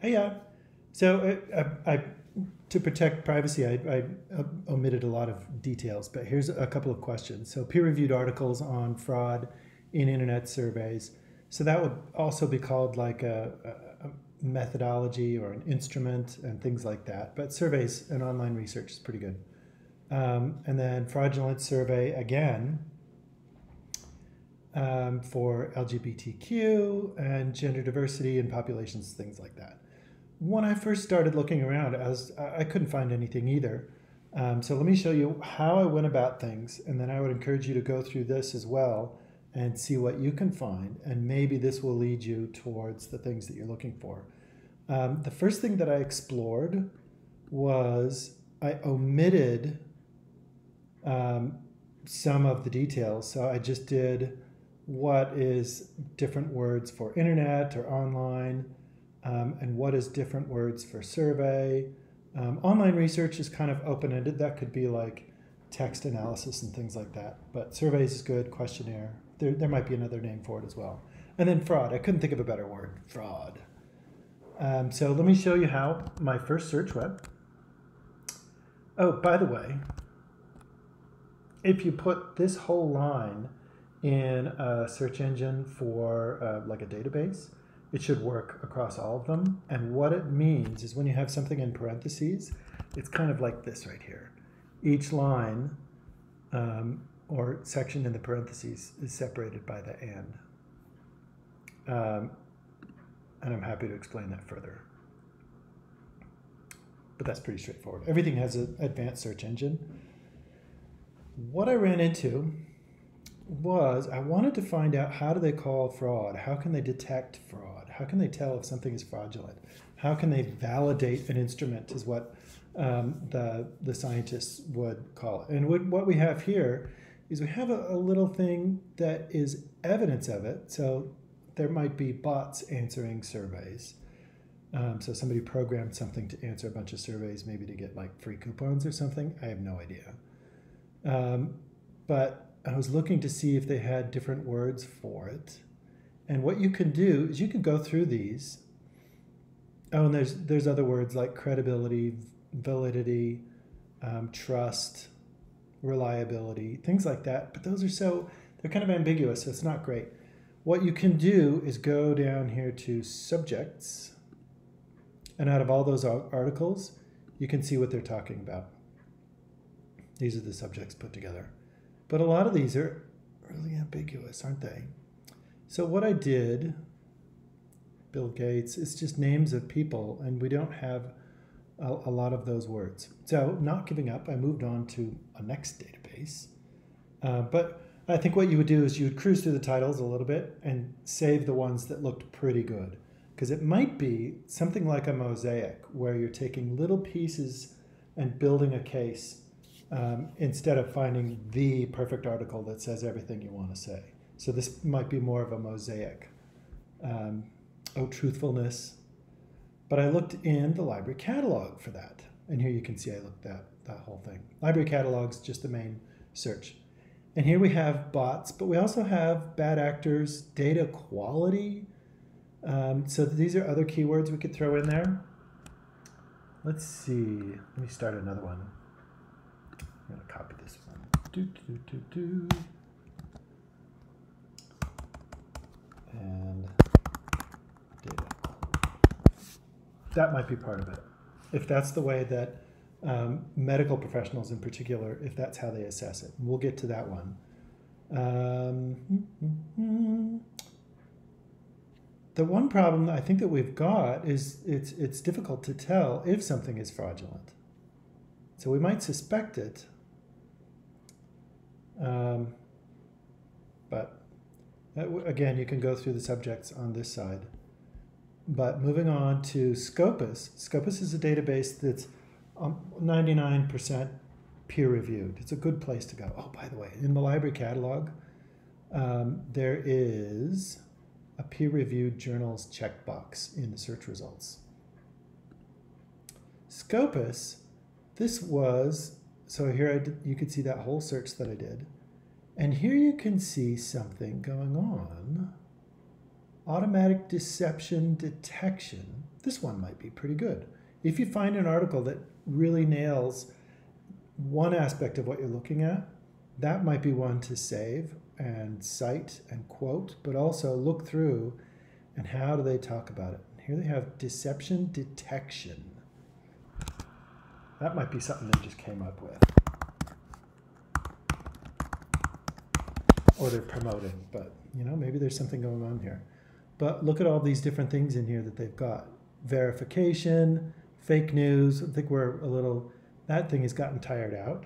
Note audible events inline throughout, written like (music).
Hey, yeah. So uh, I, I, to protect privacy, I, I omitted a lot of details, but here's a couple of questions. So peer-reviewed articles on fraud in internet surveys. So that would also be called like a, a methodology or an instrument and things like that. But surveys and online research is pretty good. Um, and then fraudulent survey again um, for LGBTQ and gender diversity and populations, things like that. When I first started looking around, as I couldn't find anything either. Um, so let me show you how I went about things, and then I would encourage you to go through this as well and see what you can find, and maybe this will lead you towards the things that you're looking for. Um, the first thing that I explored was I omitted um, some of the details. So I just did what is different words for internet or online, um, and what is different words for survey. Um, online research is kind of open ended. That could be like text analysis and things like that. But surveys is good, questionnaire. There, there might be another name for it as well. And then fraud. I couldn't think of a better word fraud. Um, so let me show you how my first search web. Oh, by the way, if you put this whole line in a search engine for uh, like a database, it should work across all of them. And what it means is when you have something in parentheses, it's kind of like this right here. Each line um, or section in the parentheses is separated by the and. Um, and I'm happy to explain that further. But that's pretty straightforward. Everything has an advanced search engine. What I ran into was I wanted to find out how do they call fraud? How can they detect fraud? How can they tell if something is fraudulent? How can they validate an instrument is what um, the, the scientists would call it. And what, what we have here is we have a, a little thing that is evidence of it. So there might be bots answering surveys. Um, so somebody programmed something to answer a bunch of surveys, maybe to get like free coupons or something. I have no idea. Um, but I was looking to see if they had different words for it. And what you can do is you can go through these. Oh, and there's there's other words like credibility, validity, um, trust, reliability, things like that. But those are so they're kind of ambiguous, so it's not great. What you can do is go down here to subjects, and out of all those articles, you can see what they're talking about. These are the subjects put together. But a lot of these are really ambiguous, aren't they? So what I did, Bill Gates, it's just names of people, and we don't have a, a, lot of those words. So not giving up, I moved on to a next database. Uh, but I think what you would do is you would cruise through the titles a little bit and save the ones that looked pretty good. Because it might be something like a mosaic where you're taking little pieces and building a case um, instead of finding the perfect article that says everything you want to say. So this might be more of a mosaic. Um, oh, truthfulness. But I looked in the library catalog for that. And here you can see I looked at that whole thing. Library catalog's just the main search. And here we have bots, but we also have bad actors, data quality. Um, so these are other keywords we could throw in there. Let's see. Let me start another one. I'm going to copy this one. And data. That might be part of it. If that's the way that um, medical professionals in particular, if that's how they assess it. We'll get to that one. Um, the one problem I think that we've got is it's, it's difficult to tell if something is fraudulent. So we might suspect it, um, but again, you can go through the subjects on this side. But moving on to Scopus, Scopus is a database that's 99% um, peer reviewed. It's a good place to go. Oh, by the way, in the library catalog, um, there is a peer reviewed journals checkbox in the search results. Scopus, this was, so here I did, you could see that whole search that I did. And here you can see something going on. Automatic deception detection this one might be pretty good. If you find an article that really nails one aspect of what you're looking at, that might be one to save and cite and quote, but also look through and how do they talk about it. Here they have deception detection. That might be something they just came up with. Or they're promoting, but you know, maybe there's something going on here. But look at all these different things in here that they've got verification, fake news. I think we're a little, that thing has gotten tired out.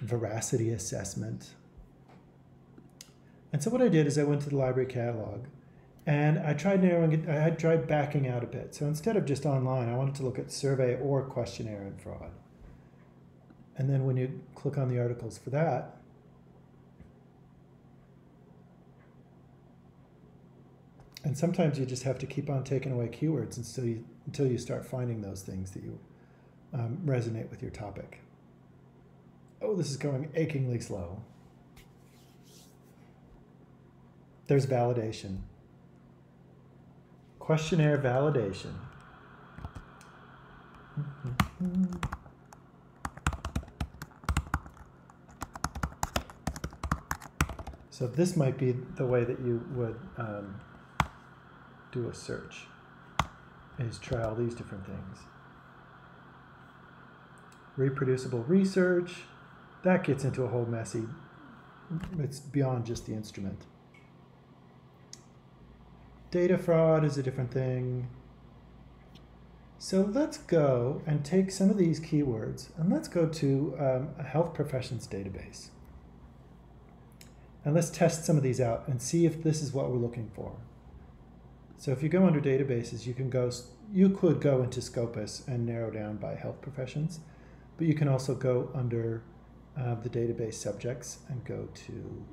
Veracity assessment. And so what I did is I went to the library catalog and I tried narrowing it, I tried backing out a bit. So instead of just online, I wanted to look at survey or questionnaire and fraud. And then when you click on the articles for that, and sometimes you just have to keep on taking away keywords until you, until you start finding those things that you um, resonate with your topic. Oh, this is going achingly slow. There's validation. Questionnaire validation. So this might be the way that you would um, do a search, is try all these different things. Reproducible research, that gets into a whole messy, it's beyond just the instrument. Data fraud is a different thing. So let's go and take some of these keywords and let's go to um, a health professions database. And let's test some of these out and see if this is what we're looking for. So if you go under databases, you can go, you could go into Scopus and narrow down by health professions, but you can also go under uh, the database subjects and go to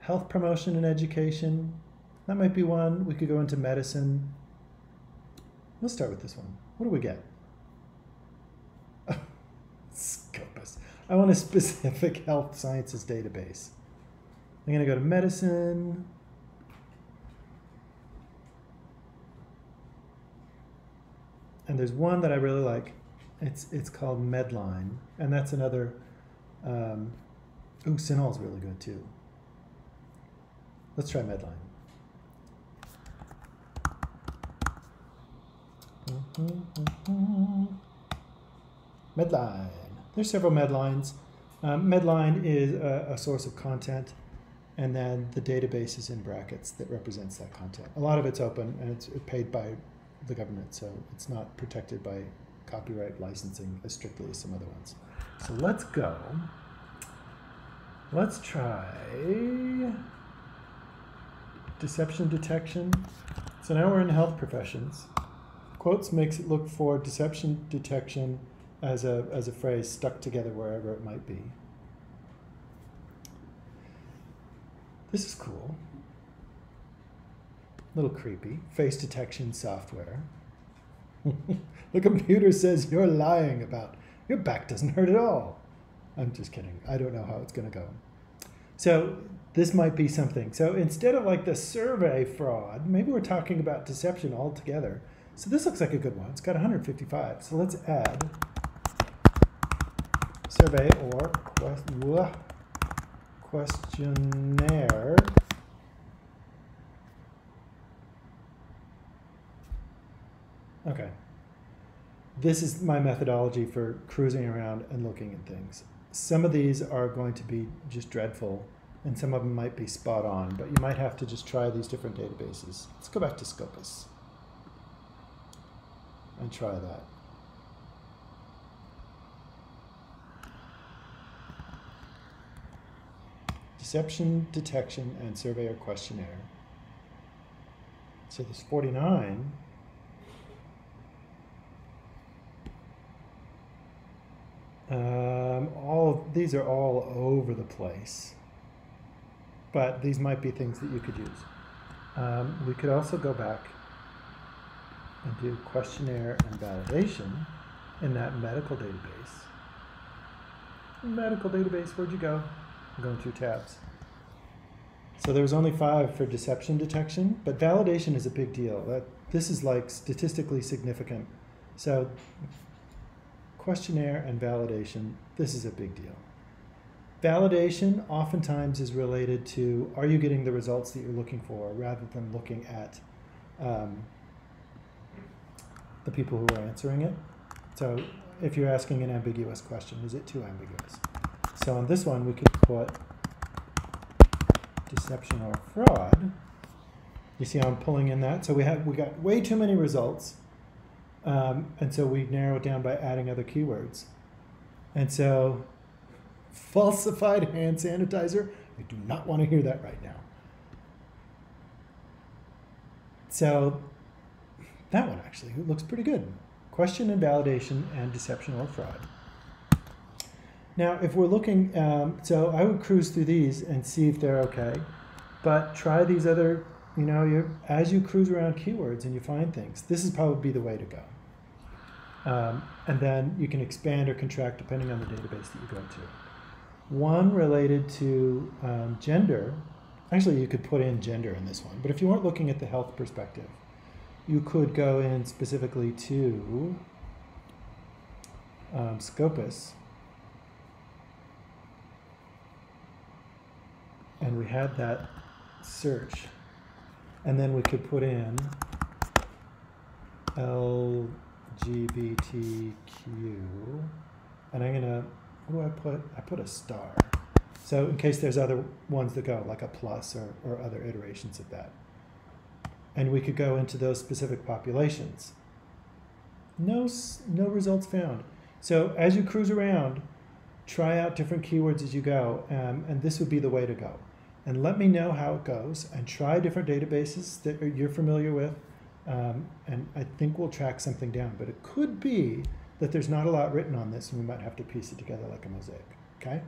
health promotion and education. That might be one. We could go into medicine. We'll start with this one. What do we get? (laughs) Scopus. I want a specific (laughs) health sciences database. I'm going to go to medicine. And there's one that I really like. It's it's called Medline, and that's another. Um, ooh, really good too. Let's try Medline. Medline. There's several Medlines. Um, Medline is a, a, source of content, and then the database is in brackets that represents that content. A lot of it's open and it's paid by the government, so it's not protected by copyright licensing as strictly as some other ones. So let's go. Let's try deception detection. So now we're in health professions. Quotes makes it look for deception detection as a, as a phrase stuck together wherever it might be. This is cool. Little creepy. Face detection software. (laughs) the computer says you're lying about your back doesn't hurt at all. I'm just kidding. I don't know how it's going to go. So this might be something. So instead of like the survey fraud, maybe we're talking about deception altogether. So this looks like a good one. It's got 155. So let's add survey or questionnaire Okay. This is my methodology for cruising around and looking at things. Some of these are going to be just dreadful, and some of them might be spot on, but you might have to just try these different databases. Let's go back to Scopus and try that. Deception, detection, and surveyor questionnaire. So there's 49. Um, all these are all over the place, but these might be things that you could use. Um, we could also go back and do questionnaire and validation in that medical database. Medical database, where'd you go? I'm going through tabs. So there was only five for deception detection, but validation is a big deal. That this is like statistically significant. So questionnaire and validation, this is a big deal. Validation oftentimes is related to are you getting the results that you're looking for rather than looking at um, the people who are answering it. So if you're asking an ambiguous question, is it too ambiguous? So on this one, we could put deception or fraud. You see how I'm pulling in that? So we have we got way too many results. Um, and so we narrow it down by adding other keywords. And so falsified hand sanitizer, I do not want to hear that right now. So that one actually looks pretty good. Question and validation and deception or fraud. Now, if we're looking, um, so I would cruise through these and see if they're okay, but try these other, you know, you as you cruise around keywords and you find things, this is probably the way to go. Um, and then you can expand or contract depending on the database that you go to. One related to um, gender, actually, you could put in gender in this one, but if you weren't looking at the health perspective, you could go in specifically to um, Scopus and we had that search. And then we could put in LGBTQ. And I'm gonna, what do I put? I put a star. So in case there's other ones that go, like a plus or, or other iterations of that. And we could go into those specific populations. No, no results found. So as you cruise around, try out different keywords as you go, um, and this would be the way to go and let me know how it goes and try different databases that you're familiar with. Um, and I think we'll track something down. But it could be that there's not a lot written on this and we might have to piece it together like a mosaic. Okay?